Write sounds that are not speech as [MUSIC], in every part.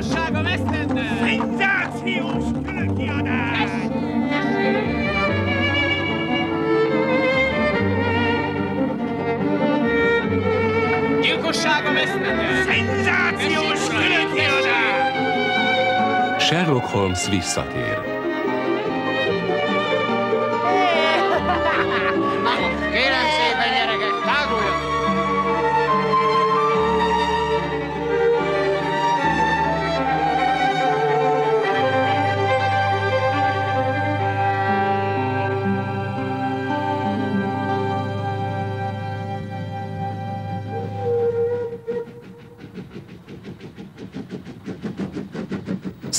Gyilkossága vesztendő! Szenzációs különkiadás! Gyilkossága vesztendő! Szenzációs különkiadás! Sherlock Holmes visszatér.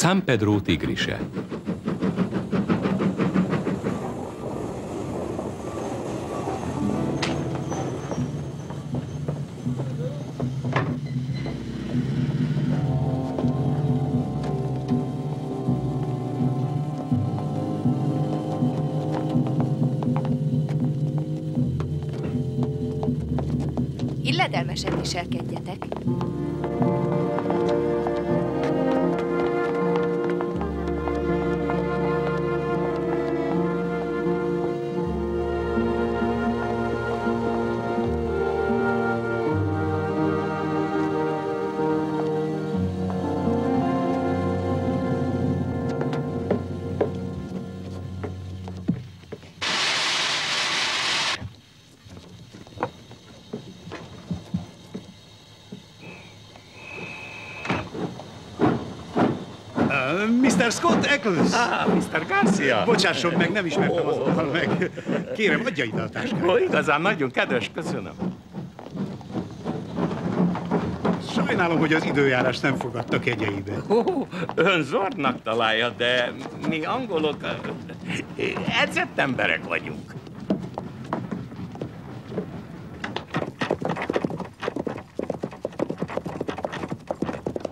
San Pedro tigrise. Mr. Scott Eccles! Ah, Mr. Garcia! Bocsásson meg, nem ismertem azonnal meg. Kérem, adja ide a táskát. Ó, igazán nagyon kedves, köszönöm. Sajnálom, hogy az időjárás nem fogadtak jegyeibe. Ó, ön zordnak találja, de mi angolok edzett emberek vagyunk.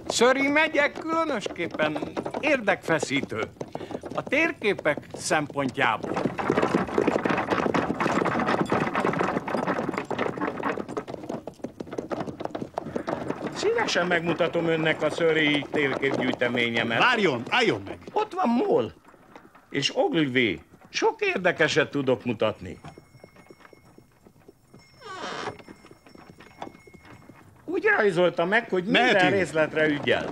Szöri megyek különösképpen érdekfeszítő. A térképek szempontjából. Szívesen megmutatom önnek a szöri térképgyűjteményemet. Várjon, álljon meg! Ott van Mol és Ogilvy. Sok érdekeset tudok mutatni. Úgy rajzolta meg, hogy minden Mehetünk. részletre ügyel.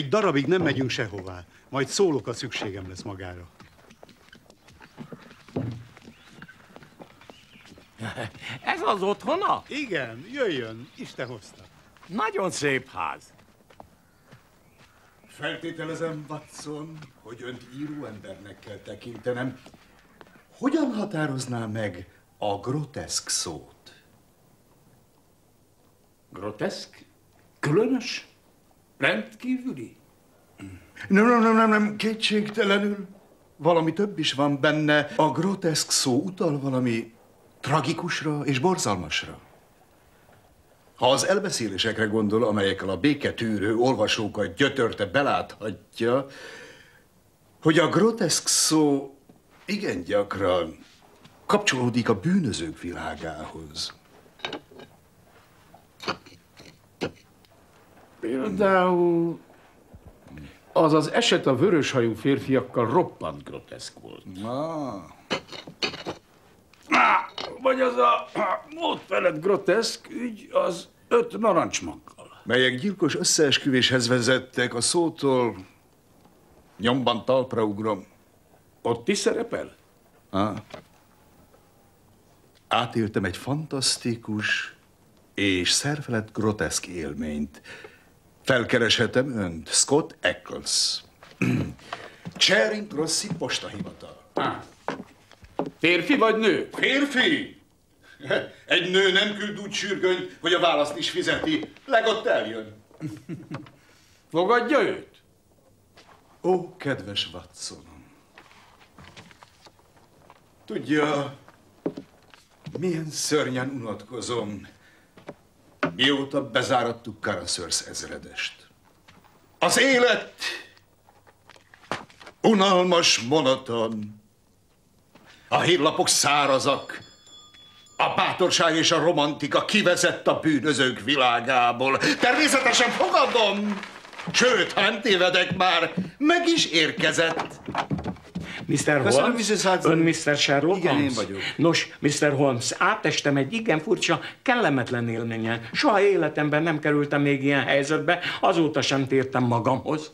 Egy darabig nem megyünk sehová. Majd szólok, a szükségem lesz magára. [LAUGHS] Ez az otthona? Igen, jöjjön, Isten hozta. Nagyon szép ház. Feltételezem, Watson, hogy önt író embernek kell tekintenem. Hogyan határozná meg a groteszk szót? Groteszk? Különös? Rendkívüli? Nem, nem, nem, nem, nem, kétségtelenül. Valami több is van benne. A groteszk szó utal valami tragikusra és borzalmasra. Ha az elbeszélésekre gondol, amelyekkel a béketűrő olvasókat gyötörte beláthatja, hogy a groteszk szó igen gyakran kapcsolódik a bűnözők világához. Például az az eset a vöröshajú férfiakkal roppant groteszk volt. Ah, Vagy az a mód felett groteszk ügy az öt narancsmaggal. melyek gyilkos összeesküvéshez vezettek a szótól nyomban talpra ugrom. Ott is szerepel? Ah. Átéltem egy fantasztikus és szerfelett groteszk élményt. Felkereshetem önt, Scott Eccles. [CLEARS THROAT] Charing Crossi postahivatal. Ah. Férfi vagy nő? Férfi! [LAUGHS] Egy nő nem küld úgy sürgöny, hogy a választ is fizeti. Legott eljön. [LAUGHS] Fogadja őt? Ó, kedves Watsonom! Tudja, milyen szörnyen unatkozom mióta bezárattuk Karaszörsz ezredest. Az élet unalmas, monoton. A hírlapok szárazak. A bátorság és a romantika kivezett a bűnözők világából. Természetesen fogadom. Sőt, ha nem tévedek már, meg is érkezett. Mr. Köszönöm, Holmes? Mrs. Hudson. Ön Mr. Sherlock Igen, Holmes? én vagyok. Nos, Mr. Holmes, átestem egy igen furcsa, kellemetlen élményen. Soha életemben nem kerültem még ilyen helyzetbe, azóta sem tértem magamhoz.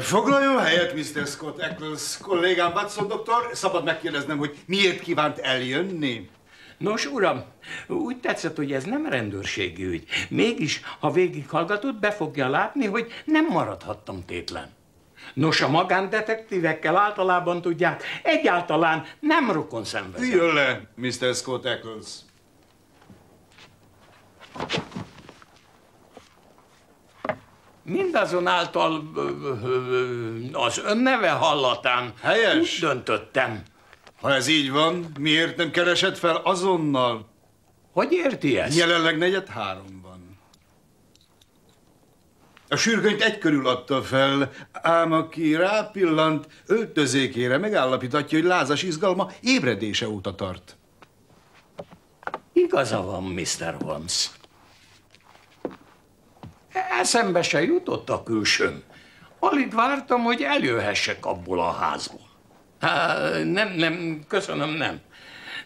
Foglaljon helyet, Mr. Scott Eccles, kollégám Watson doktor. Szabad megkérdeznem, hogy miért kívánt eljönni? Nos, uram, úgy tetszett, hogy ez nem rendőrségi ügy. Mégis, ha végighallgatott, be fogja látni, hogy nem maradhattam tétlen. Nos, a magándetektívekkel általában tudják, egyáltalán nem rokon szenvezem. Üljön le, Mr. Scott Eccles. Mindazonáltal az önneve hallatán Helyes. úgy döntöttem. Ha ez így van, miért nem keresett fel azonnal? Hogy érti ezt? Jelenleg negyed három. A sürgönyt egy körül adta fel, ám aki rápillant öltözékére, megállapítatja, hogy lázas izgalma ébredése óta tart. Igaza van, Mr. Holmes. Eszembe se jutott a külsőm. Alig vártam, hogy eljöhessek abból a házból. Há, nem, nem, köszönöm, nem.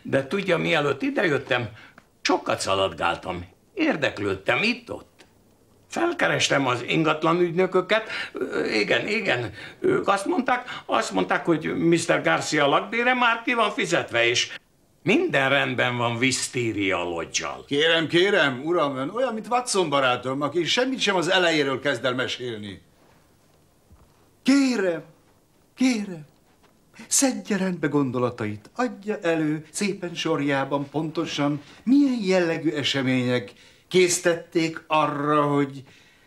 De tudja, mielőtt idejöttem, sokat szaladgáltam. Érdeklődtem itt-ott. Felkerestem az ingatlan ügynököket. Igen, igen. Ők azt mondták, azt mondták, hogy Mr. Garcia lakbére már ki van fizetve, és minden rendben van Wisteria lodzsal. Kérem, kérem, uram, ön olyan, mint Watson barátom, aki semmit sem az elejéről kezd el mesélni. Kérem, kérem, szedje rendbe gondolatait, adja elő szépen sorjában pontosan, milyen jellegű események késztették arra, hogy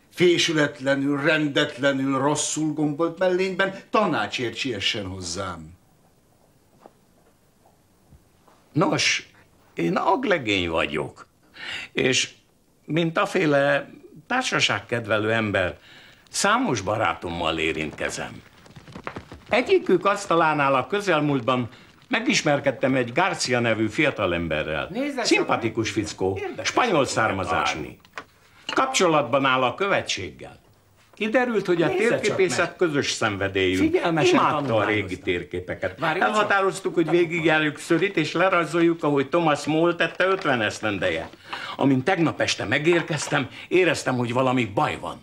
fésületlenül, rendetlenül, rosszul gombolt mellényben tanácsért siessen hozzám. Nos, én aglegény vagyok, és mint aféle társaságkedvelő ember, számos barátommal érintkezem. Egyikük asztalánál a közelmúltban megismerkedtem egy Garcia nevű fiatalemberrel. Szimpatikus fickó, spanyol származású. Kapcsolatban áll a követséggel. Kiderült, hogy a térképészet közös szenvedélyünk. Imádta a régi térképeket. Várjon csak. Elhatároztuk, hogy végigjárjuk szörit, és lerajzoljuk, ahogy Thomas More tette 50 esztendeje. Amint tegnap este megérkeztem, éreztem, hogy valami baj van.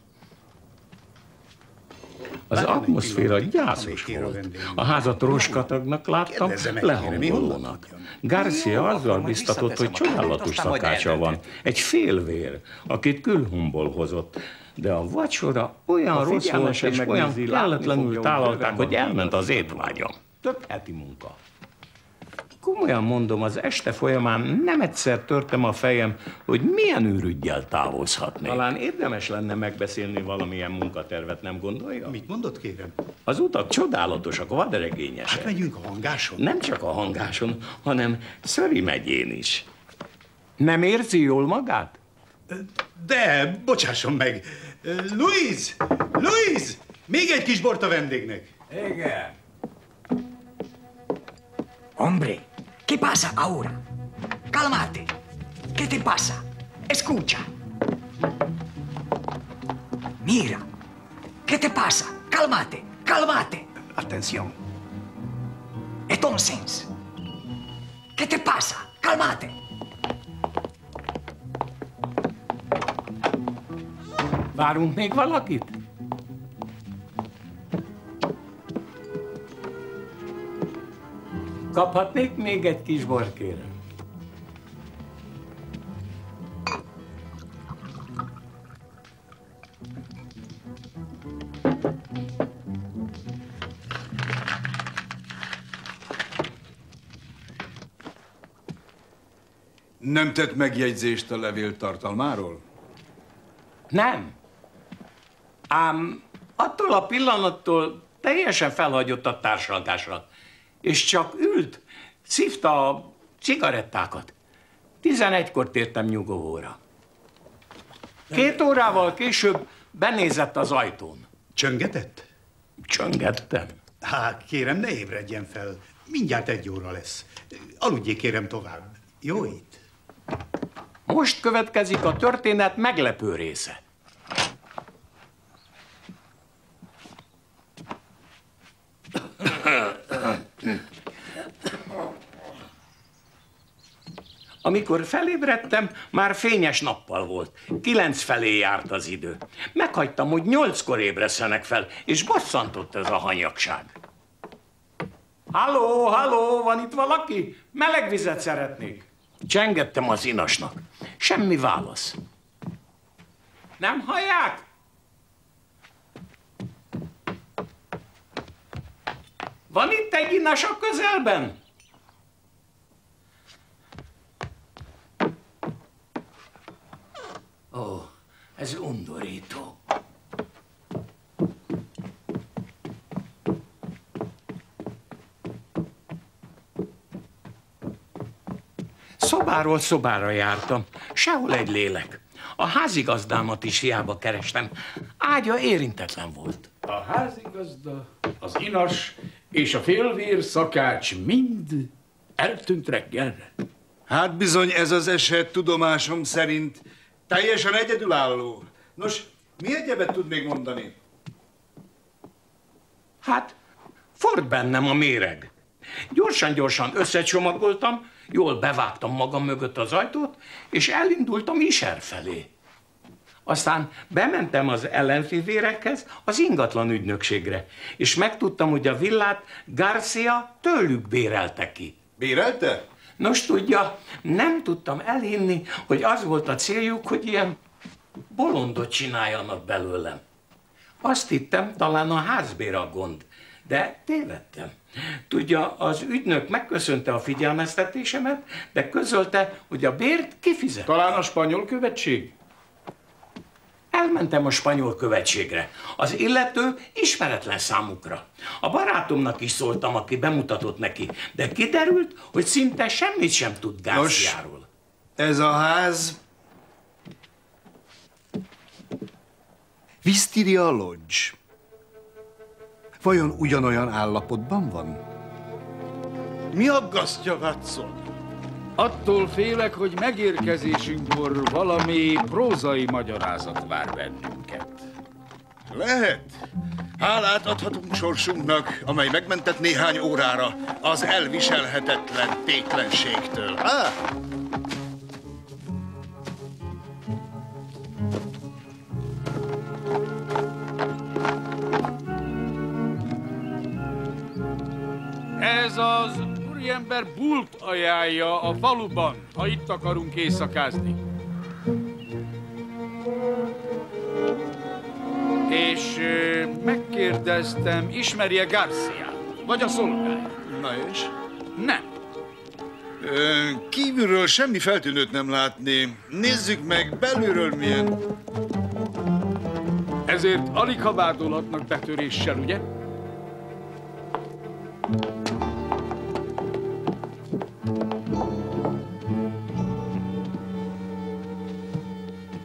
Az atmoszféra gyászos volt. A házat roskatagnak láttam, lehangolónak. Garcia azzal biztatott, hogy csodálatos szakácsa van. Egy félvér, akit külhumból hozott. De a vacsora olyan rossz volt, és olyan kelletlenül tálalták, hogy elment az étvágyam. Több heti munka. Komolyan mondom, az este folyamán nem egyszer törtem a fejem, hogy milyen űrügyjel távozhatnék. Talán érdemes lenne megbeszélni valamilyen munkatervet, nem gondolja? Mit mondott, kérem? Az utak csodálatosak, vaderegényesek. Hát megyünk a hangáson. Nem csak a hangáson, hanem Szöri megyén is. Nem érzi jól magát? De, bocsásson meg. Louise! Louise! Még egy kis bort a vendégnek. Igen. Hombre, ¿qué pasa ahora? Cálmate. ¿Qué te pasa? Escucha. Mira. ¿Qué te pasa? Cálmate. Cálmate. Atención. Entonces. ¿Qué te pasa? Cálmate. Várunk még valakit? Kaphatnék még egy kis bort, kérem? Nem tett megjegyzést a levél tartalmáról? Nem. Ám attól a pillanattól teljesen felhagyott a társalgásra, és csak ült, szívta a cigarettákat. 11-kor tértem nyugovóra. Két órával később benézett az ajtón. Csöngetett? Csöngettem. Hát kérem, ne ébredjen fel. Mindjárt egy óra lesz. Aludjék kérem tovább. Jó itt? Most következik a történet meglepő része. [COUGHS] Amikor felébredtem, már fényes nappal volt. Kilenc felé járt az idő. Meghagytam, hogy nyolckor ébresztenek fel, és bosszantott ez a hanyagság. Halló, halló, van itt valaki? Meleg vizet szeretnék. Csengettem az inasnak. Semmi válasz. Nem hallják? Van itt egy inas a közelben? Ó, ez undorító. Szobáról szobára jártam, sehol egy lélek. A házigazdámat is hiába kerestem, ágya érintetlen volt. A házigazda, az inas és a félvér szakács mind eltűnt reggelre. Hát bizony ez az eset tudomásom szerint teljesen egyedülálló. Nos, mi egyebet tud még mondani? Hát, ford bennem a méreg. Gyorsan-gyorsan összecsomagoltam, jól bevágtam magam mögött az ajtót, és elindultam Iser felé. Aztán bementem az ellenfivérekhez, az ingatlan ügynökségre, és megtudtam, hogy a villát Garcia tőlük bérelte ki. Bérelte? Nos, tudja, nem tudtam elhinni, hogy az volt a céljuk, hogy ilyen bolondot csináljanak belőlem. Azt hittem, talán a házbér a gond, de tévedtem. Tudja, az ügynök megköszönte a figyelmeztetésemet, de közölte, hogy a bért kifizet. Talán a spanyol követség? Elmentem a spanyol követségre. Az illető ismeretlen számukra. A barátomnak is szóltam, aki bemutatott neki, de kiderült, hogy szinte semmit sem tud Garciáról. Ez a ház... Vistiria Lodge. Vajon ugyanolyan állapotban van? Mi aggasztja, Watson? Attól félek, hogy megérkezésünkkor valami prózai magyarázat vár bennünket. Lehet. Hálát adhatunk sorsunknak, amely megmentett néhány órára az elviselhetetlen tétlenségtől. Á, Ez az úriember bult ajánlja a faluban, ha itt akarunk éjszakázni. És megkérdeztem, ismerje Garcia, vagy a szolgája? na és? Nem. Ö, Kívülről semmi feltűnőt nem látni. Nézzük meg belülről milyen. Ezért alig ha vádolhatnak betöréssel, ugye?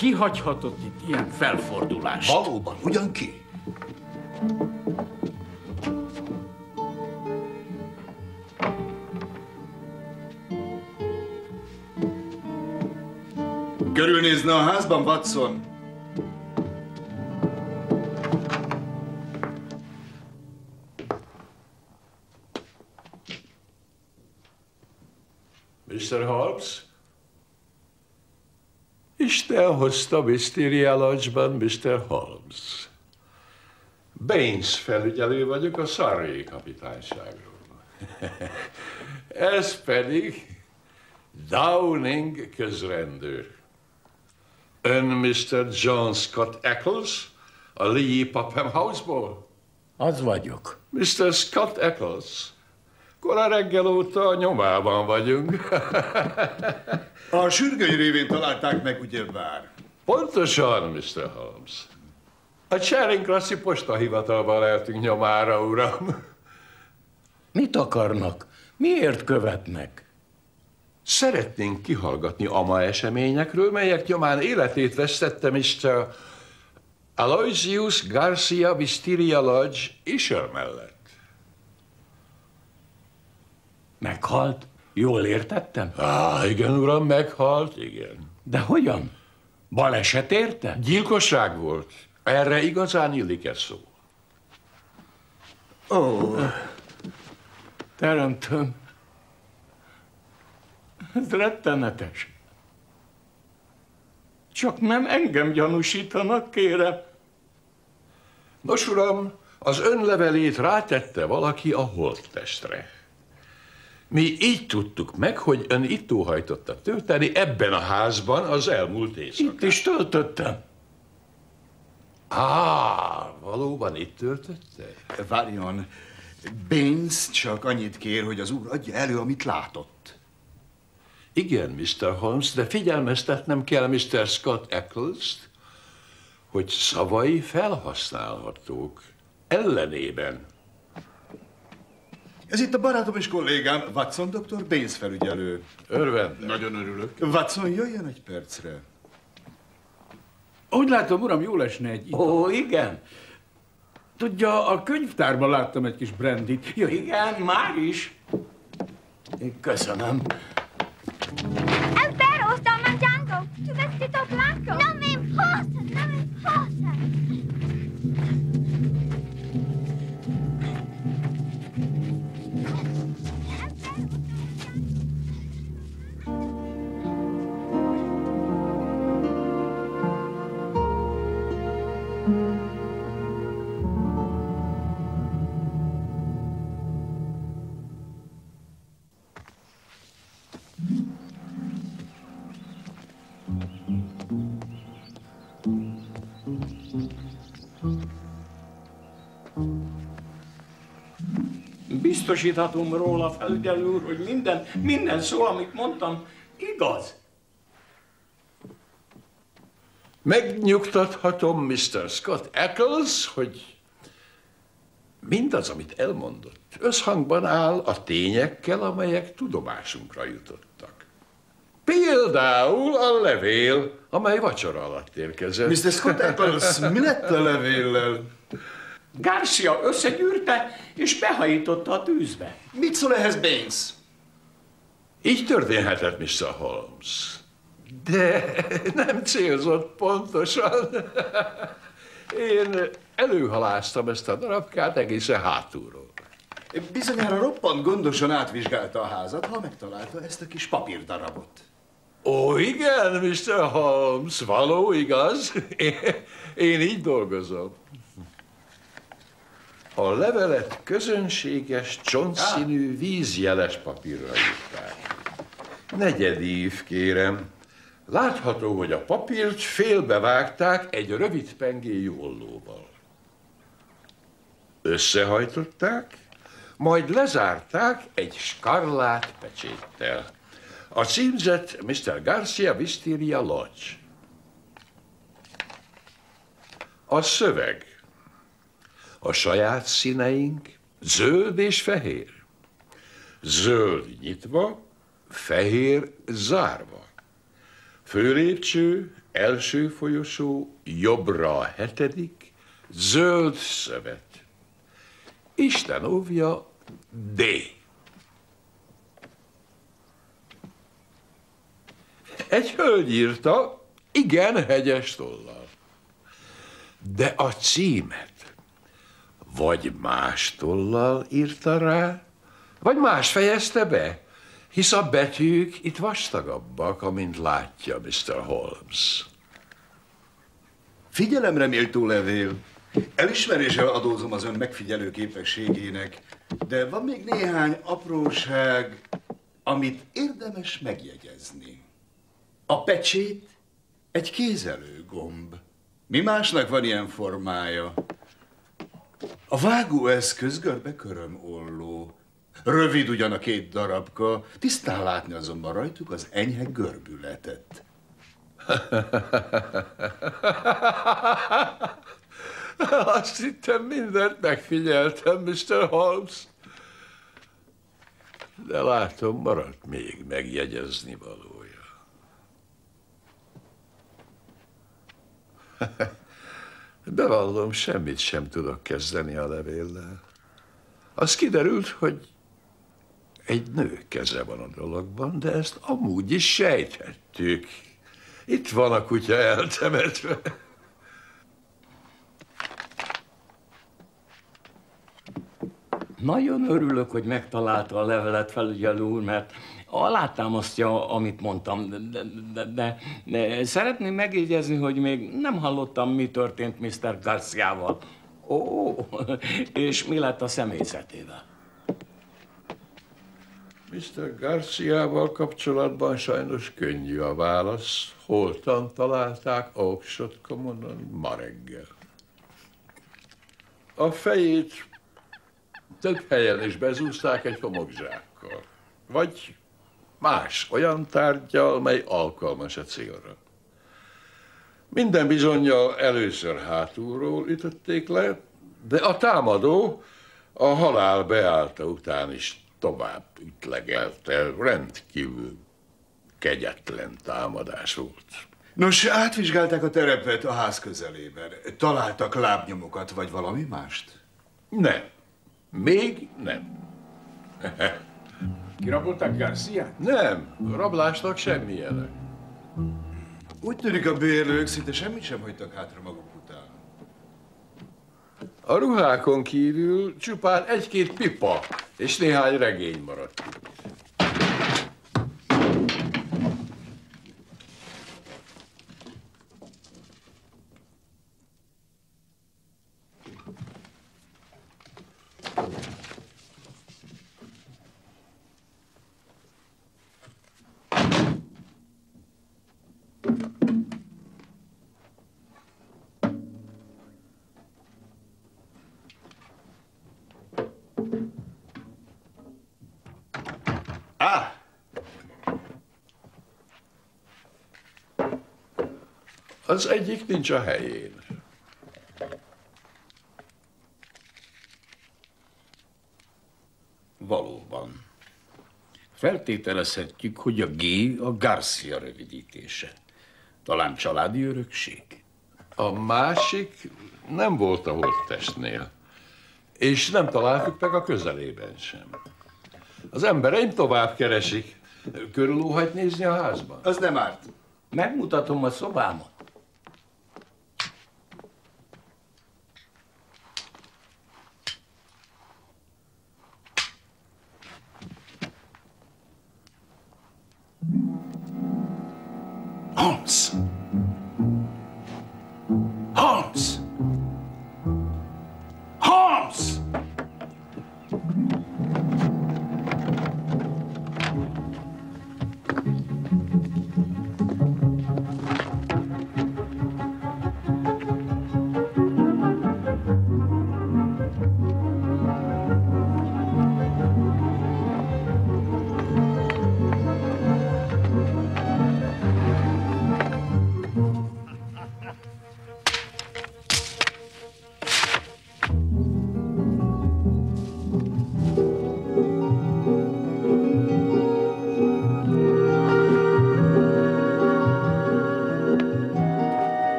Ki hagyhatott itt ilyen felfordulást? Valóban, ugyan ki? Körülnézne a házban, Watson? Mr. Holmes? Isten hozta Mysteria Lodge-ban, Mr. Holmes. Baines felügyelő vagyok a Surrey kapitányságról. Ez pedig Downing közrendőr. Ön Mr. John Scott Eccles, a Lee Popham House-ból? Az vagyok. Mr. Scott Eccles, kora reggel óta a nyomában vagyunk. [LAUGHS] A sürgőny révén találták meg, ugye bár. Pontosan, Mr. Holmes. A Charing Crossi postahivatalban lehetünk nyomára, uram. Mit akarnak? Miért követnek? Szeretnénk kihallgatni ama eseményekről, melyek nyomán életét vesztette Mr. Aloysius Garcia Wisteria Lodge Isher mellett. Meghalt? Jól értettem? Á, igen, uram, meghalt, igen. De hogyan? Baleset érte? Gyilkosság volt. Erre igazán illik ez szó. Ó, teremtőm. Ez rettenetes. Csak nem engem gyanúsítanak, kérem. Nos, uram, az önlevelét rátette valaki a holttestre. Mi így tudtuk meg, hogy ön itt óhajtotta tölteni ebben a házban az elmúlt éjszakát. Itt is töltöttem. Á, valóban itt töltötte? Várjon, Baines csak annyit kér, hogy az úr adja elő, amit látott. Igen, Mr. Holmes, de figyelmeztetnem kell Mr. Scott Eccles-t, hogy szavai felhasználhatók ellenében. Ez itt a barátom és kollégám, Watson doktor, Baines felügyelő. Örvendek. Nagyon örülök. Watson, jöjjön egy percre. Úgy látom, uram, jól esne egy ital. Ó, igen. Tudja, a könyvtárban láttam egy kis brandit. Ja, igen, már is. Köszönöm. El perro sta mangiando su vestito blanco. Non mi importa, non mi importa. Biztosíthatom róla, felügyelő úr, hogy minden, minden szó, amit mondtam, igaz. Megnyugtathatom Mr. Scott Eccles, hogy mindaz, amit elmondott, összhangban áll a tényekkel, amelyek tudomásunkra jutottak. Például a levél, amely vacsora alatt érkezett. Mr. Scott Eccles, mi lett a levéllel? Garcia összegyűrte és behajította a tűzbe. Mit szól ehhez Baines? Így történhetett, Mr. Holmes. De nem célzott pontosan. Én előhaláztam ezt a darabkát egészen hátulról. Bizonyára roppant gondosan átvizsgálta a házat, ha megtalálta ezt a kis papírdarabot. Ó, igen, Mr. Holmes, való igaz? Én, én így dolgozom. A levelet közönséges, csontszínű, vízjeles papírra írták. Negyedív, kérem. Látható, hogy a papírt félbevágták egy rövid pengéjű ollóval. Összehajtották, majd lezárták egy skarlát pecséttel. A címzet Mr. Garcia Wisteria Lodge. A szöveg. A saját színeink zöld és fehér. Zöld nyitva, fehér zárva. Főlépcső, első folyosó, jobbra a hetedik, zöld szövet. Isten óvja, D. Egy hölgy írta, igen hegyes tollal. De a címet vagy más tollal írta rá, vagy más fejezte be, hisz a betűk itt vastagabbak, amint látja Mr. Holmes. Figyelemre méltó levél. Elismeréssel adózom az ön megfigyelő képességének, de van még néhány apróság, amit érdemes megjegyezni. A pecsét egy kézelőgomb. Mi másnak van ilyen formája? A vágóeszköz görbe köröm olló. Rövid ugyan a két darabka, tisztán látni azonban rajtuk az enyhe görbületet. [LAUGHS] Azt hittem, mindent megfigyeltem, Mr. Holmes. De látom, maradt még megjegyezni valója. [LAUGHS] Bevallom, semmit sem tudok kezdeni a levéllel. Az kiderült, hogy egy nő keze van a dologban, de ezt amúgy is sejthettük. Itt van a kutya eltemetve. Nagyon örülök, hogy megtalálta a levelet felügyelő úr, mert alátámasztja, amit mondtam, de, de, de, de, szeretném megjegyezni, hogy még nem hallottam, mi történt Mr. Garciával. Ó, és mi lett a személyzetével. Mr. Garciával kapcsolatban sajnos könnyű a válasz. Holtan találták Oakshot Commonon ma reggel. A fejét több helyen is bezúzták egy homokzsákkal. Vagy más olyan tárgyal, mely alkalmas a célra. Minden bizonyal először hátulról ütötték le, de a támadó a halál beállta után is tovább ütlegelte. Rendkívül kegyetlen támadás volt. Nos, átvizsgálták a terepet a ház közelében. Találtak lábnyomokat, vagy valami mást? Nem. Még nem. [LAUGHS] Kirabolták Garciát? Nem, rablásnak semmi jele. Úgy tűnik a bérlők szinte semmit sem hagytak hátra maguk után. A ruhákon kívül csupán egy-két pipa és néhány regény maradt. Az egyik nincs a helyén. Valóban. Feltételezhetjük, hogy a G a Garcia rövidítése. Talán családi örökség. A másik nem volt a holttestnél, és nem találtuk meg a közelében sem. Az embereim tovább keresik. Körülóhagy nézni a házban? Az nem árt. Megmutatom a szobámat.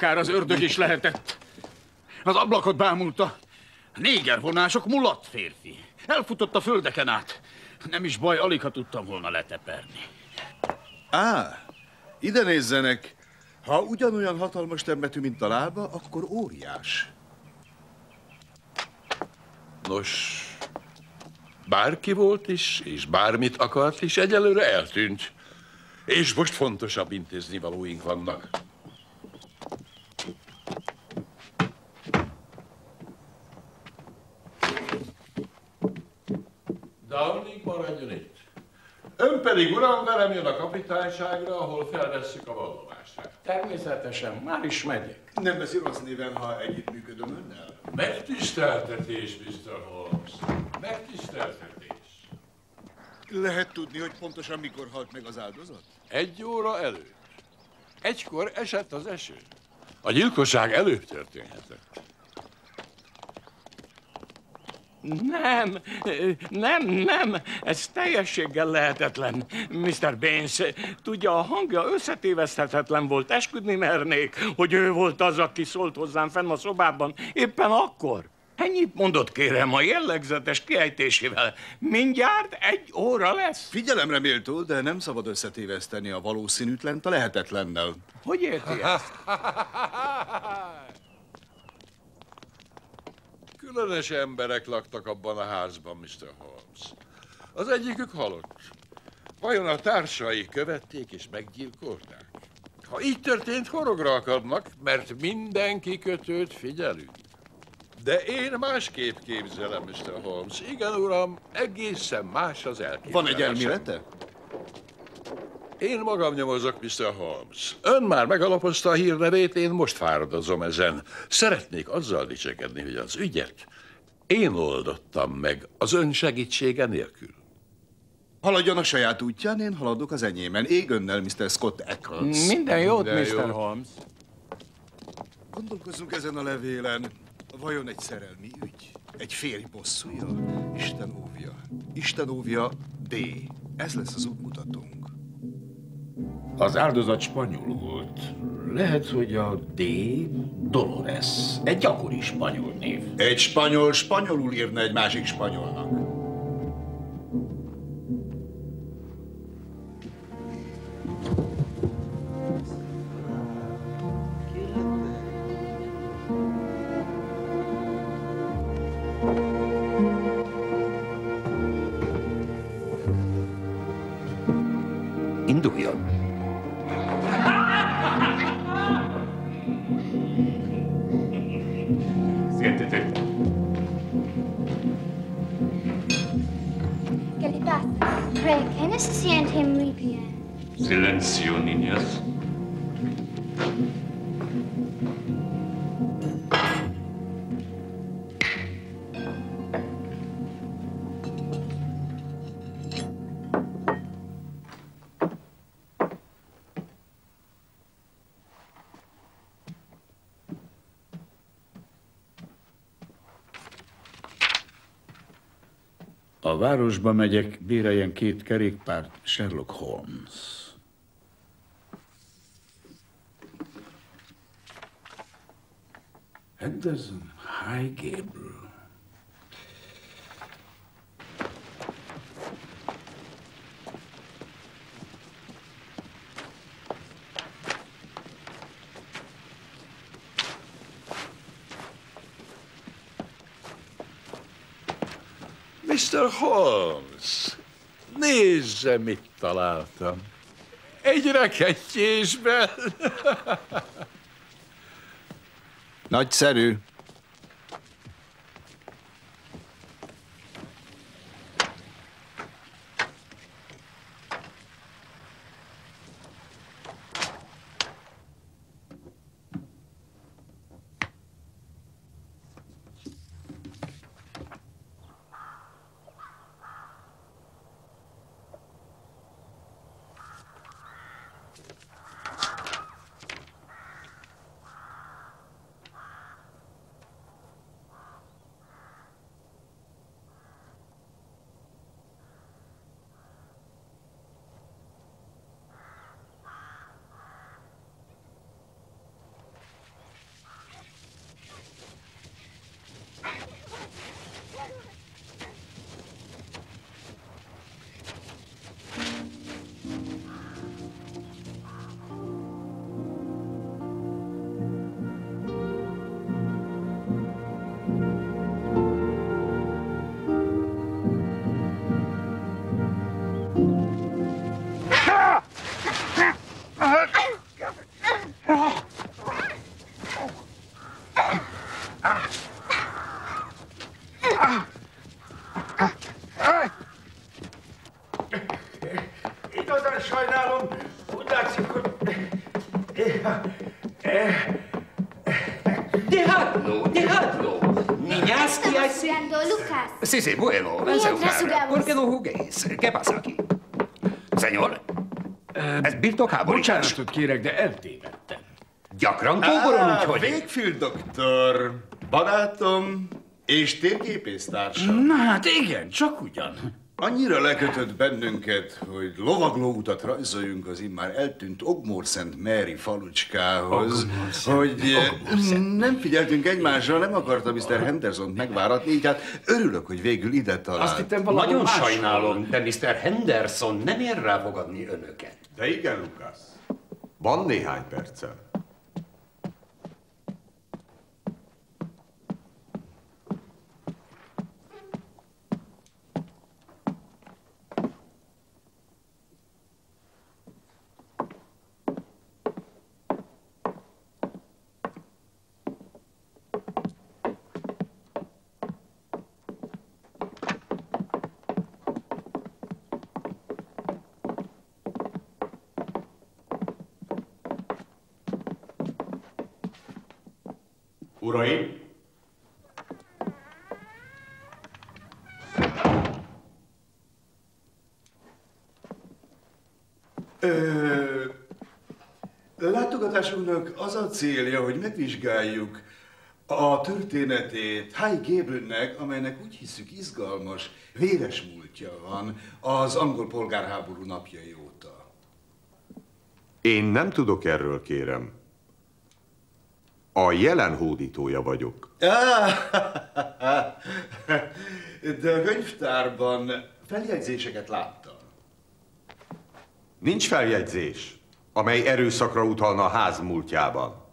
Akár az ördög is lehetett. Az ablakot bámulta. Néger vonások mulatt férfi. Elfutott a földeken át. Nem is baj, alig ha tudtam volna leteperni. Á, ide nézzenek. Ha ugyanolyan hatalmas termetű, mint a lába, akkor óriás. Nos, bárki volt is, és bármit akart is, egyelőre eltűnt. És most fontosabb intéznivalóink vannak. Downing maradjon itt. Ön pedig, uram, velem jön a kapitányságra, ahol felvesszük a vallomását. Természetesen, már is megyek. Nem veszi rossz néven, ha együttműködöm önnel? Megtiszteltetés, Mr. Holmes. Megtiszteltetés. Lehet tudni, hogy pontosan mikor halt meg az áldozat? Egy óra előtt. Egykor esett az eső. A gyilkosság előbb történhetett. Nem, nem, nem, ez teljességgel lehetetlen. Mr. Baines, tudja, a hangja összetéveszthetetlen volt. Esküdni mernék, hogy ő volt az, aki szólt hozzám fenn a szobában éppen akkor. Ennyit mondott kérem a jellegzetes kiejtésével. Mindjárt egy óra lesz. Figyelemre méltó, de nem szabad összetéveszteni a valószínűtlent a lehetetlennel. Hogy érti ezt? [LAUGHS] Különös emberek laktak abban a házban, Mr. Holmes. Az egyikük halott. Vajon a társai követték és meggyilkolták? Ha így történt, horogra akadnak, mert minden kikötőt figyelünk. De én másképp képzelem, Mr. Holmes. Igen, uram, egészen más az elképzelés. Van egy elmélete? Én magam nyomozok, Mr. Holmes. Ön már megalapozta a hírnevét, én most fáradozom ezen. Szeretnék azzal dicsekedni, hogy az ügyet én oldottam meg az ön segítsége nélkül. Haladjon a saját útján, én haladok az enyémen. Ég önnel, Mr. Scott Eccles. Minden jót, Minden Mr. jót. Holmes. Gondolkozzunk ezen a levélen. Vajon egy szerelmi ügy? Egy férj bosszúja? Isten óvja. Isten óvja D. Ez lesz az útmutatónk. Az áldozat spanyol volt. Lehet, hogy a D. Dolores. Egy gyakori spanyol név. Egy spanyol spanyolul írna egy másik spanyolnak. Rick, can ese siente muy bien. Silencio, niñas. Városba megyek, béreljen két kerékpárt, Sherlock Holmes. Henderson Highgable. Mr. Holmes, nézze, mit találtam. Egy rekettyésben. Nagyszerű. Sí, sí, bueno, Mientras aceptar. jugamos. ¿Por qué no juguéis? ¿Qué pasa aquí? Señor, ez birtokháborítás. Bocsánatot kérek, de eltévedtem. Gyakran kóborol, úgyhogy... Wakefield doktor, barátom és térképésztársam. Na hát igen, csak ugyan. Annyira lekötött bennünket, hogy lovagló utat rajzoljunk az immár eltűnt Ogmore Szent Mary falucskához, hogy eh, nem figyeltünk egymásra, nem akartam Mr. Henderson megváratni, így hát örülök, hogy végül ide talált. Azt hittem Nagyon máshol. sajnálom, de Mr. Henderson nem ér rá fogadni önöket. De igen, Lukász. Van néhány percem. Uraim! Ö, látogatásunknak az a célja, hogy megvizsgáljuk a történetét High Gable-nek, amelynek úgy hiszük izgalmas, véres múltja van az angol polgárháború napjai óta. Én nem tudok erről, kérem. A jelen hódítója vagyok. [LAUGHS] De a könyvtárban feljegyzéseket láttam. Nincs feljegyzés, amely erőszakra utalna a ház múltjában.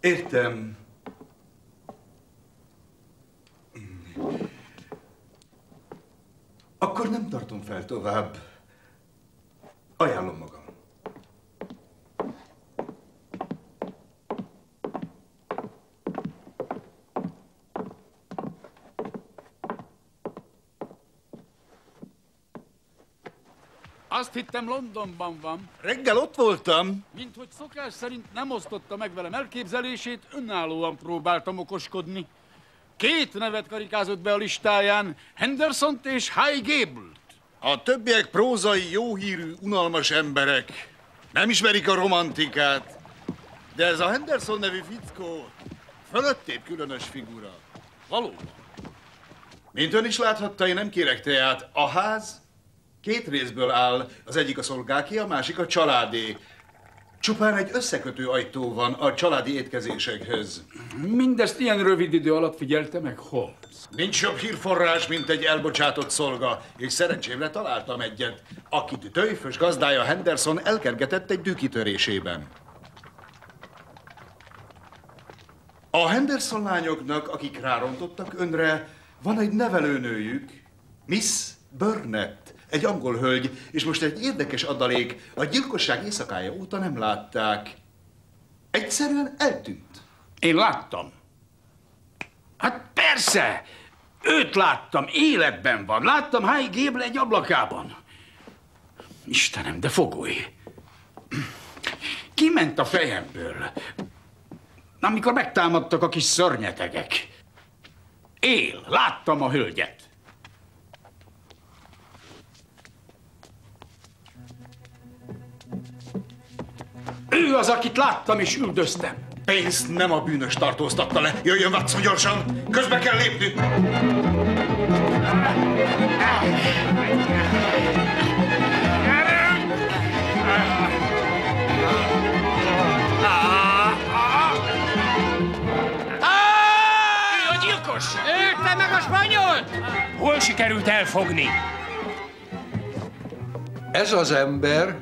Értem. Akkor nem tartom fel tovább. Ajánlom magam. Azt hittem Londonban van. Reggel ott voltam. Mint hogy szokás szerint nem osztotta meg velem elképzelését, önállóan próbáltam okoskodni. Két nevet karikázott be a listáján, henderson és High gable -t. A többiek prózai, jóhírű, unalmas emberek. Nem ismerik a romantikát. De ez a Henderson nevű fickó fölöttébb különös figura. Valóban. Mint ön is láthatta, én nem kérek teát. A ház két részből áll. Az egyik a szolgáké, a másik a családé. Csupán egy összekötő ajtó van a családi étkezésekhez. Mindezt ilyen rövid idő alatt figyelte meg Holmes. Nincs jobb hírforrás, mint egy elbocsátott szolga, és szerencsémre találtam egyet, akit tőjfös gazdája Henderson elkergetett egy dűkitörésében. A Henderson lányoknak, akik rárontottak önre, van egy nevelőnőjük, Miss Burnett, egy angol hölgy, és most egy érdekes adalék, a gyilkosság éjszakája óta nem látták. Egyszerűen eltűnt. Én láttam. Hát persze! Őt láttam, életben van. Láttam High Gable egy ablakában. Istenem, de fogoly. Kiment a fejemből, amikor megtámadtak a kis szörnyetegek. Él, láttam a hölgyet. Ő az, akit láttam és üldöztem. Pénzt nem a bűnös tartóztatta le. Jöjjön, Watson, gyorsan! Közbe kell lépnünk! Gyilkos! Ölte meg a spanyolt! Hol sikerült elfogni? Ez az ember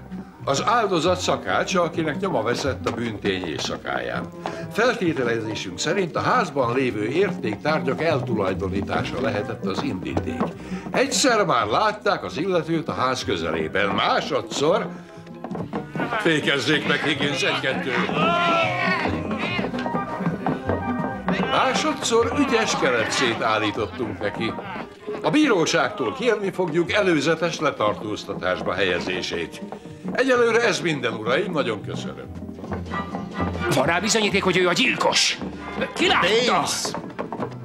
az áldozat szakácsa, akinek nyoma veszett a bűntény éjszakáján. Feltételezésünk szerint a házban lévő értéktárgyak eltulajdonítása lehetett az indíték. Egyszer már látták az illetőt a ház közelében, másodszor... Fékezzék meg Higgins egy-kettő! Másodszor ügyes keretszét állítottunk neki. A bíróságtól kérni fogjuk előzetes letartóztatásba helyezését. Egyelőre ez minden, uraim, nagyon köszönöm. Van rá bizonyíték, hogy ő a gyilkos. Ki látta?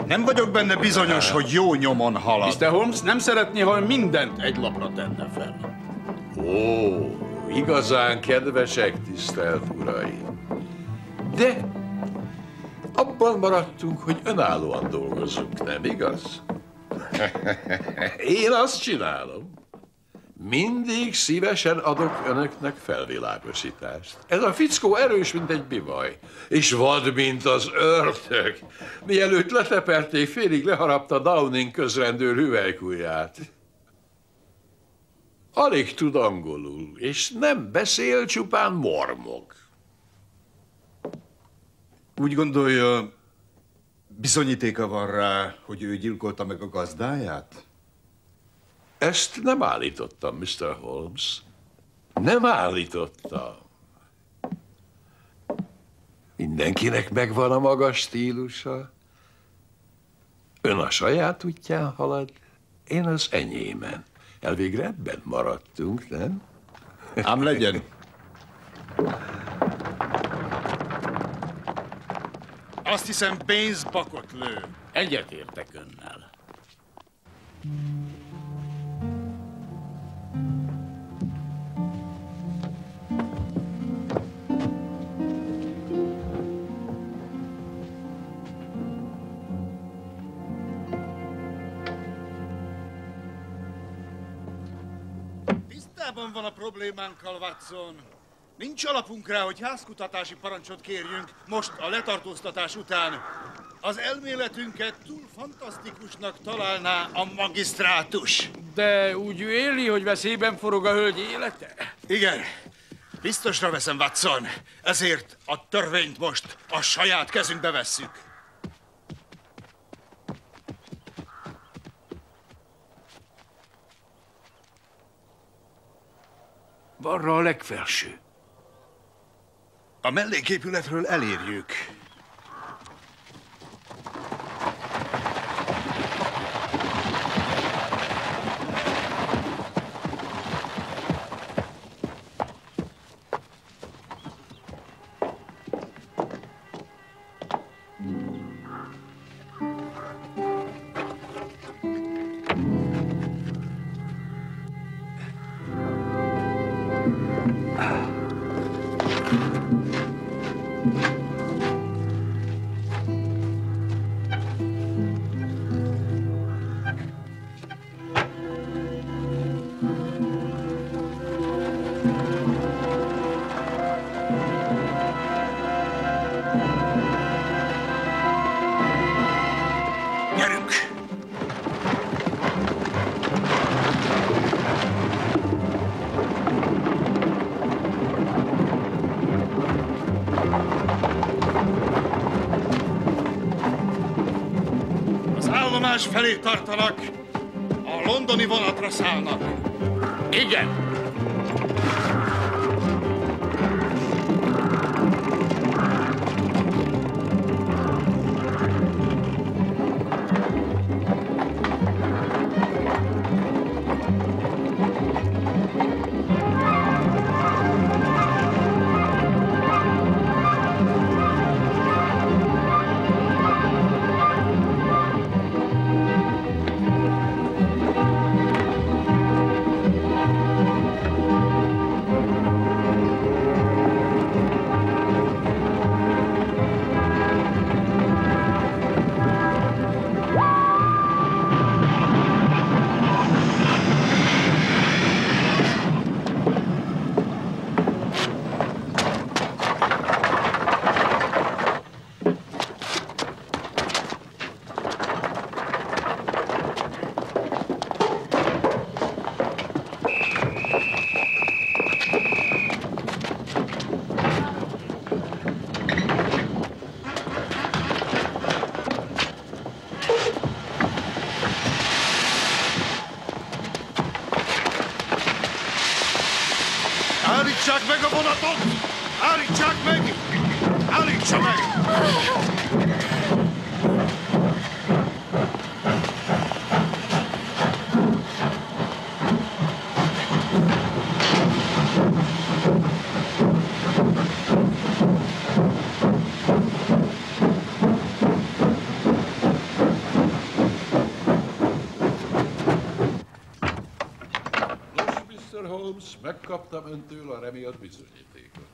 Nem vagyok benne bizonyos, hogy jó nyomon halad. Mr. Holmes nem szeretné, ha mindent egy lapra tenne fel. Ó, igazán kedvesek, tisztelt uraim. De abban maradtunk, hogy önállóan dolgozunk, nem igaz? [LAUGHS] Én azt csinálom. Mindig szívesen adok önöknek felvilágosítást. Ez a fickó erős, mint egy bivaj, és vad, mint az ördög. Mielőtt leteperték, félig leharapta Downing közrendőr hüvelykujját. Alig tud angolul, és nem beszél, csupán mormog. Úgy gondolja, bizonyítéka van rá, hogy ő gyilkolta meg a gazdáját? Ezt nem állítottam, Mr. Holmes. Nem állítottam. Mindenkinek megvan a maga stílusa. Ön a saját útján halad, én az enyémen. Elvégre ebben maradtunk, nem? Ám legyen. Azt hiszem pénzbakot lő. Egyetértek önnel. Tisztában a problémánkkal, Watson. Nincs alapunk rá, hogy házkutatási parancsot kérjünk most a letartóztatás után. Az elméletünket túl fantasztikusnak találná a magisztrátus. De úgy éli, hogy veszélyben forog a hölgy élete? Igen, biztosra veszem, Watson. Ezért a törvényt most a saját kezünkbe vesszük. Balra a legfelső. A melléképületről elérjük. Felé tartanak, a londoni vonatra szállnak. Igen. Megkaptam öntől a remélt bizonyítékot.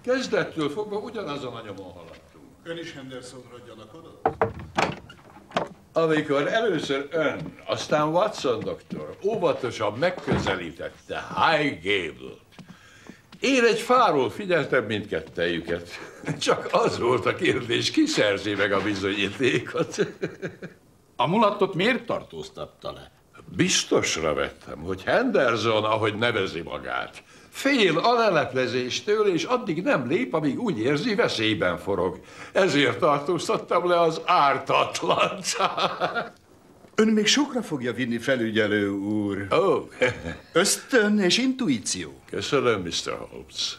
Kezdettől fogva ugyanazon a nyomon haladtunk. Ön is Hendersonra gyanakodott? Amikor először ön, aztán Watson doktor óvatosan megközelítette High Gable-t, én egy fáról figyeltem mindkettejüket. [LAUGHS] Csak az volt a kérdés, ki szerzi meg a bizonyítékot. A mulattot miért tartóztatta le? Biztosra vettem, hogy Henderson, ahogy nevezi magát, fél a leleplezéstől, és addig nem lép, amíg úgy érzi, veszélyben forog. Ezért tartóztattam le az ártatlan. Ön még sokra fogja vinni, felügyelő úr. Ó. Oh. Ösztön és intuíció. Köszönöm, Mr. Holmes.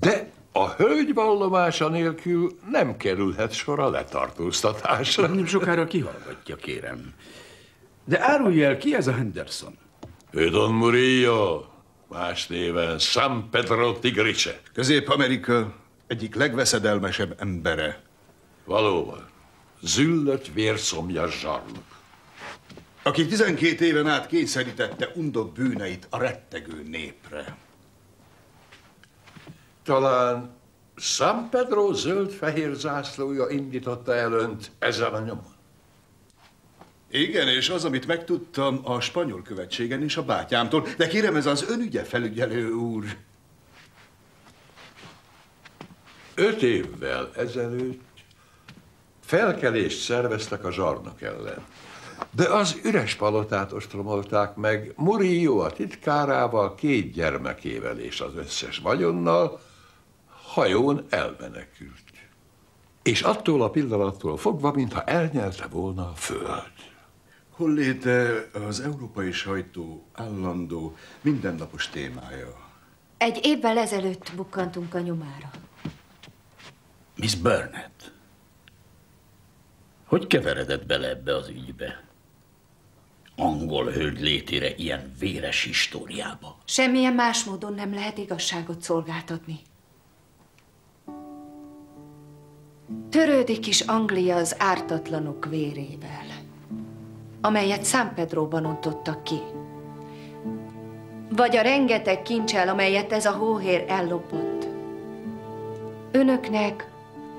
De a hölgy vallomása nélkül nem kerülhet sor a letartóztatásra. Nem sokára kihallgatja, kérem. De árulj el, ki ez a Henderson? Ő Don Murillo, más néven San Pedro Tigrice. Közép-Amerika egyik legveszedelmesebb embere. Valóban. Züllött vérszomjas zsarnok. Aki 12 éven át kényszerítette undok bűneit a rettegő népre. Talán San Pedro zöld-fehér zászlója indította el önt ezen a nyomon. Igen, és az, amit megtudtam a spanyol követségen és a bátyámtól. De kérem, ez az önügye, felügyelő úr. Öt évvel ezelőtt felkelést szerveztek a zsarnok ellen. De az üres palotát ostromolták meg Murillo a titkárával, két gyermekével és az összes vagyonnal, hajón elmenekült. És attól a pillanattól fogva, mintha elnyelte volna a föld. Hol léte az európai sajtó állandó, mindennapos témája? Egy évvel ezelőtt bukkantunk a nyomára. Miss Burnett. Hogy keveredett bele ebbe az ügybe? Angol hölgy létére ilyen véres históriába. Semmilyen más módon nem lehet igazságot szolgáltatni. Törődik is Anglia az ártatlanok vérével, amelyet San Pedroban ontottak ki. Vagy a rengeteg kincsel, amelyet ez a hóhér ellopott. Önöknek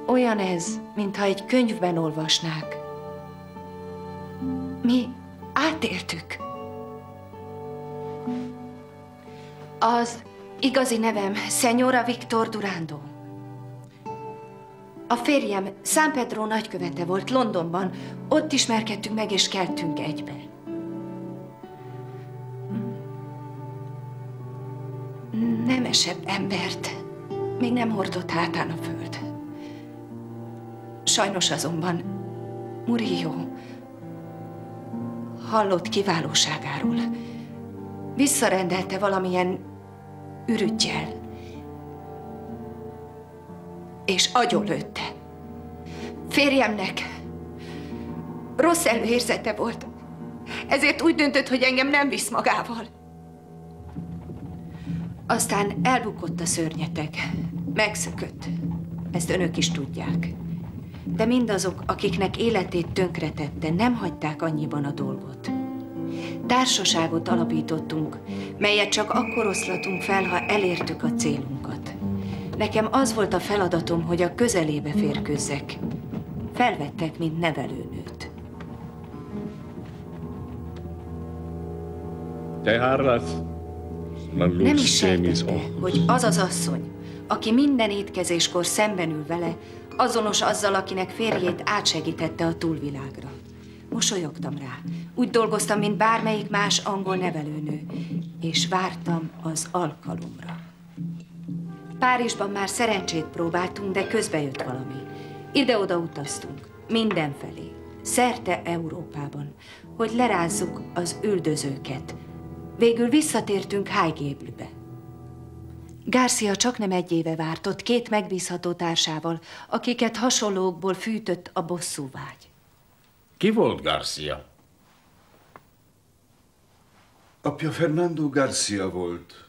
olyan ez, mintha egy könyvben olvasnák. Mi átéltük. Az igazi nevem Senyora Viktor Durando. A férjem San Pedro nagykövete volt Londonban, ott ismerkedtünk meg és keltünk egybe. Nemesebb embert még nem hordott hátán a föld. Sajnos azonban Murillo hallott kiválóságáról. Visszarendelte valamilyen ürügyjel. És agyonlőtte. Férjemnek rossz előérzete volt. Ezért úgy döntött, hogy engem nem visz magával. Aztán elbukott a szörnyeteg. Megszökött. Ezt önök is tudják. De mindazok, akiknek életét tönkretette, nem hagyták annyiban a dolgot. Társaságot alapítottunk, melyet csak akkor oszlatunk fel, ha elértük a célunkat. Nekem az volt a feladatom, hogy a közelébe férkőzzek. Felvettek, mint nevelőnőt. Te harras. Nem is sejtette, hogy az az asszony, aki minden étkezéskor szembenül vele, azonos azzal, akinek férjét átsegítette a túlvilágra. Mosolyogtam rá. Úgy dolgoztam, mint bármelyik más angol nevelőnő, és vártam az alkalomra. Párizsban már szerencsét próbáltunk, de közbe jött valami. Ide-oda utaztunk, mindenfelé, szerte Európában, hogy lerázzuk az üldözőket. Végül visszatértünk Highgable-be. Garcia csak nem egy éve várt ott két megbízható társával, akiket hasonlókból fűtött a bosszú vágy. Ki volt Garcia? Apja Fernando Garcia volt.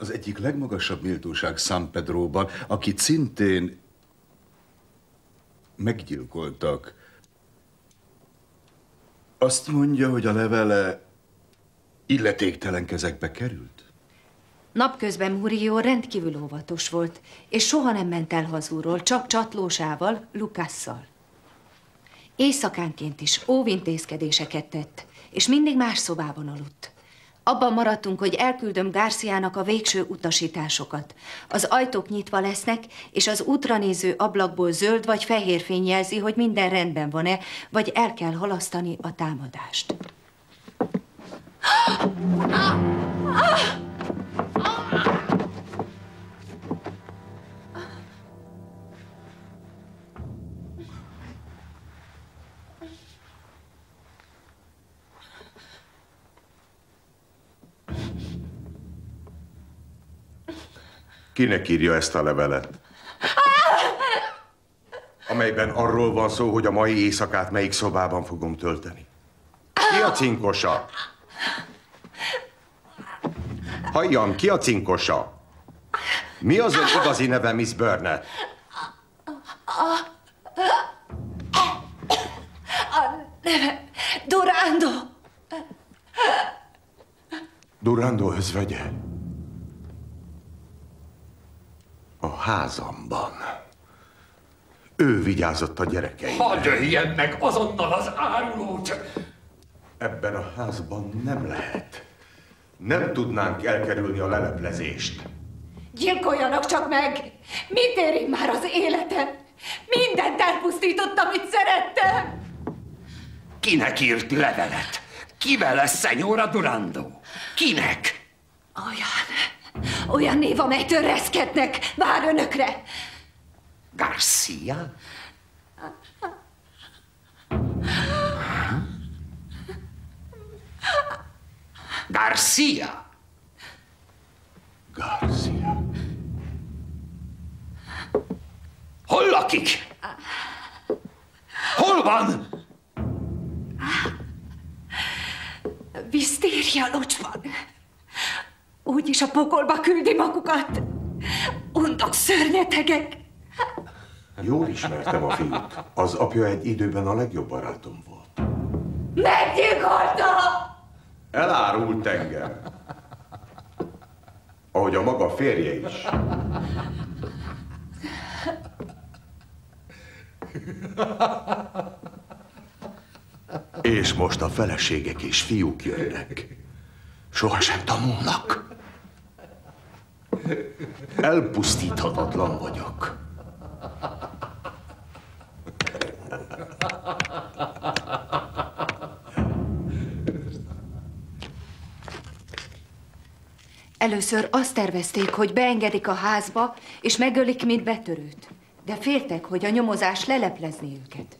Az egyik legmagasabb méltóság San Pedróban, akit szintén meggyilkoltak. Azt mondja, hogy a levele illetéktelen kezekbe került? Napközben Murillo rendkívül óvatos volt, és soha nem ment el hazúról, csak csatlósával, Lukasszal. Éjszakánként is óvintézkedéseket tett, és mindig más szobában aludt. Abban maradtunk, hogy elküldöm Garciának a végső utasításokat. Az ajtók nyitva lesznek, és az útra néző ablakból zöld vagy fehér fény jelzi, hogy minden rendben van-e, vagy el kell halasztani a támadást. Kinek írja ezt a levelet? Amelyben arról van szó, hogy a mai éjszakát melyik szobában fogom tölteni. Ki a cinkosa? Halljam, ki a cinkosa? Mi az ön igazi neve, Miss Burnett? A, neve Durando. Durando özvegye. A házamban. Ő vigyázott a gyerekeimre. Hadd öljen meg azonnal az árulót! Ebben a házban nem lehet. Nem tudnánk elkerülni a leleplezést. Gyilkoljanak csak meg! Mit érint már az életem? Mindent elpusztítottam, amit szerettem! Kinek írt levelet? Kivel lesz Szenyóra Durando? Kinek? Olyan, olyan név, amelytől reszketnek, vár önökre. Garcia? Garcia? Garcia. Hol lakik? Hol van? Visztéria locsban. Úgyis a pokolba küldi magukat. Undok szörnyetegek. Jól ismertem a fiút. Az apja egy időben a legjobb barátom volt. Meggyilkolta! Elárult engem. Ahogy a maga férje is. És most a feleségek és fiúk jönnek. Sohasem tanulnak. Elpusztíthatatlan vagyok. Először azt tervezték, hogy beengedik a házba, és megölik, mint betörőt. De féltek, hogy a nyomozás leleplezni őket.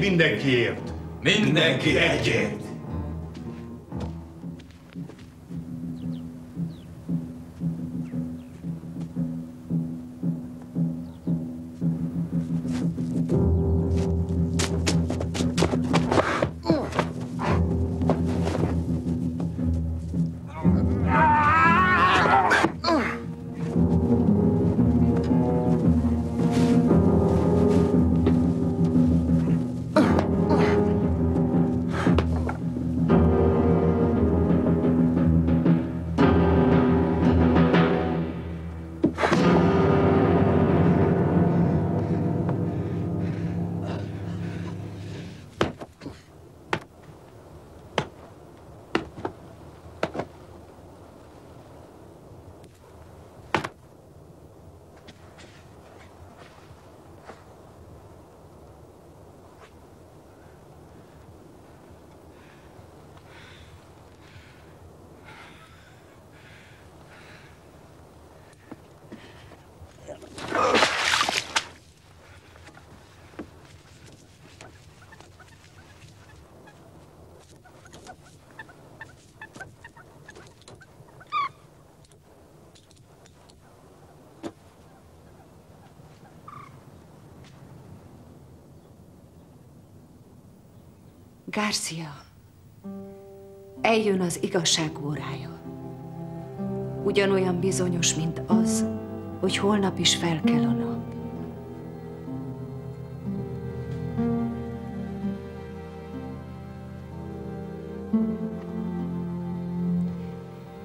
Mindenkiért. Mindenki egyért. Garcia, eljön az igazság órája. Ugyanolyan bizonyos, mint az, hogy holnap is fel kell a nap.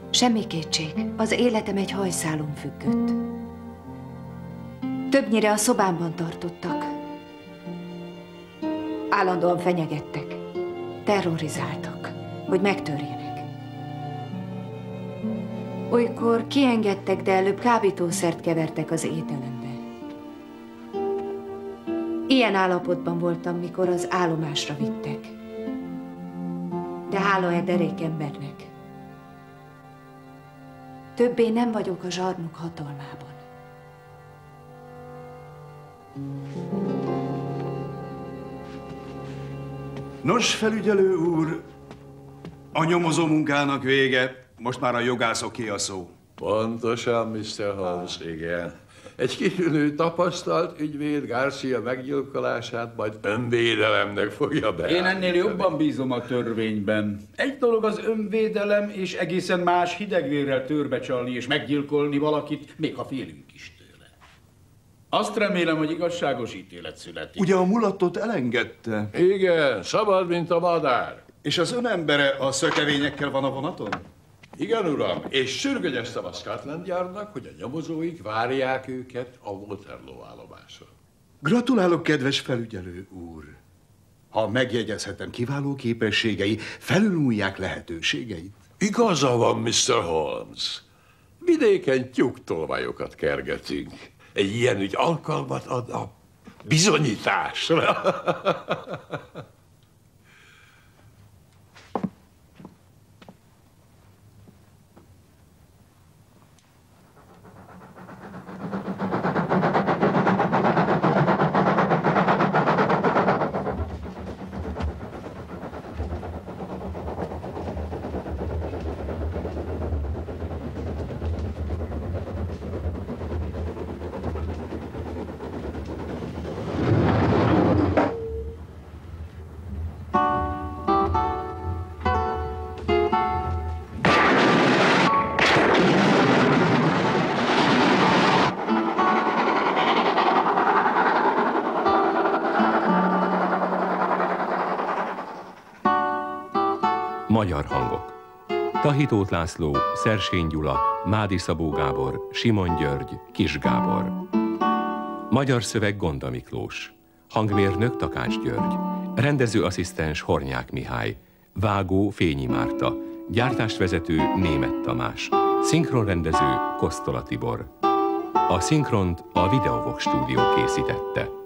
Semmi kétség, az életem egy hajszálon függött. Többnyire a szobámban tartottak. Állandóan fenyegettek, terrorizáltak, hogy megtörjenek. Olykor kiengedtek, de előbb kábítószert kevertek az ételembe. Ilyen állapotban voltam, mikor az állomásra vittek. De hála e derék embernek. Többé nem vagyok a zsarnok hatalmában. Nos, felügyelő úr, a nyomozó munkának vége, most már a jogászoké a szó. Pontosan, Mr. Holmes, igen. Egy kitűnő tapasztalt ügyvéd Garcia meggyilkolását majd önvédelemnek fogja be. Én ennél jobban bízom a törvényben. Egy dolog az önvédelem, és egészen más hidegvérrel törbecsalni és meggyilkolni valakit, még ha félünk is. Azt remélem, hogy igazságos ítélet születik. Ugye a mulatot elengedte? Igen, szabad, mint a madár. És az önembere a szökevényekkel van a vonaton? Igen, uram, és sürgönyeztem a Scotland Yardnak, hogy a nyomozóik várják őket a Waterloo állomáson. Gratulálok, kedves felügyelő úr! Ha megjegyezhetem, kiváló képességei felülmúlják lehetőségeit. Igaza van, Mr. Holmes. Vidéken tyúktolvajokat kergetünk. Egy ilyen ügy alkalmat ad a bizonyításra. [LAUGHS] Magyar hangok. Tahitót László, Szersény Gyula, Mádi Szabó Gábor, Simon György, Kis Gábor. Magyar szöveg Gonda Miklós. Hangmérnök Takács György. Rendezőasszisztens Hornyák Mihály. Vágó Fényi Márta. Gyártást Német Tamás. Szinkronrendező Kosztola Tibor. A szinkront a Videovox stúdió készítette.